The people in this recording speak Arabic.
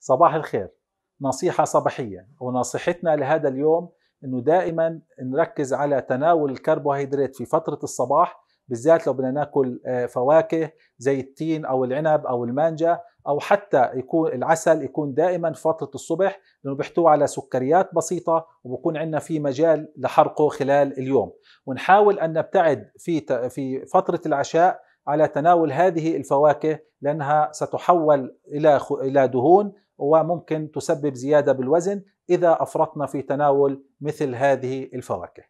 صباح الخير. نصيحة صباحية. ونصيحتنا لهذا اليوم إنه دائما نركز على تناول الكربوهيدرات في فترة الصباح بالذات لو بدنا ناكل آه، فواكه زي التين أو العنب أو المانجا أو حتى يكون العسل يكون دائما في فترة الصبح لأنه بيحتوي على سكريات بسيطة وبكون عندنا في مجال لحرقه خلال اليوم. ونحاول أن نبتعد في في فترة العشاء على تناول هذه الفواكه لأنها ستحول إلى إلى دهون وممكن تسبب زيادة بالوزن إذا أفرطنا في تناول مثل هذه الفواكه.